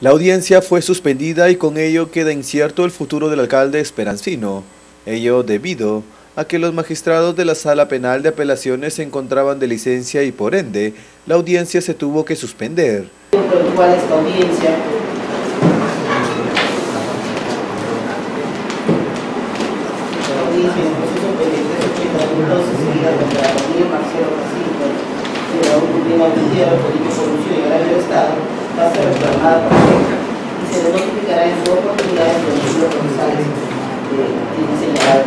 La audiencia fue suspendida y con ello queda incierto el futuro del alcalde Esperancino, ello debido a que los magistrados de la Sala Penal de Apelaciones se encontraban de licencia y por ende la audiencia se tuvo que suspender. ¿Cuál esta audiencia? La audiencia en el proceso pendiente de 80 seguida contra Daniel Marcelo Jacinto, de la última audiencia reclamada y se le notificará en su oportunidad señalado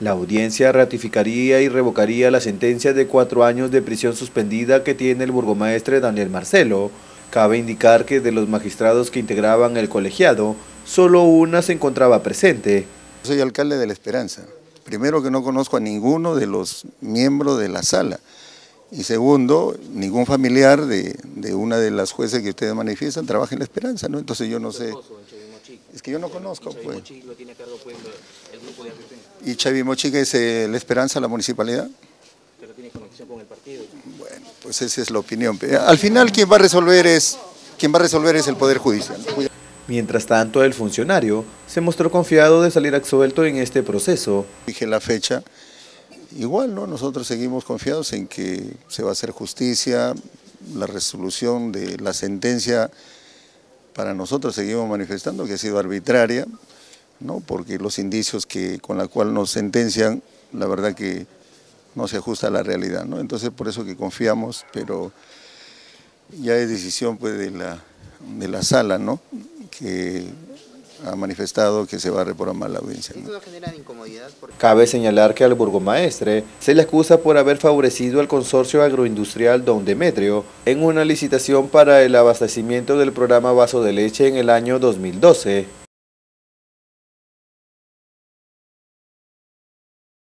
La audiencia ratificaría y revocaría la sentencia de cuatro años de prisión suspendida que tiene el burgomaestre Daniel Marcelo. Cabe indicar que de los magistrados que integraban el colegiado, solo una se encontraba presente. Soy alcalde de La Esperanza. Primero que no conozco a ninguno de los miembros de la sala. Y segundo, ningún familiar de, de una de las jueces que ustedes manifiestan trabaja en La Esperanza, ¿no? Entonces yo no sé... Es que yo no conozco, pues. ¿Y Chavimochica es eh, La Esperanza, la municipalidad? Pero tiene conexión con el partido. Bueno, pues esa es la opinión. Al final quien va a resolver es, quien va a resolver es el Poder Judicial. Mientras tanto, el funcionario se mostró confiado de salir absuelto en este proceso. Dije la fecha, igual, ¿no? Nosotros seguimos confiados en que se va a hacer justicia, la resolución de la sentencia para nosotros seguimos manifestando que ha sido arbitraria, ¿no? porque los indicios que, con la cual nos sentencian, la verdad que no se ajusta a la realidad. ¿no? Entonces por eso que confiamos, pero ya es decisión pues, de, la, de la sala, ¿no? que ha manifestado que se va a reprogramar la audiencia. ¿no? genera incomodidad? Cabe señalar que al burgomaestre se le acusa por haber favorecido al consorcio agroindustrial Don Demetrio en una licitación para el abastecimiento del programa Vaso de Leche en el año 2012.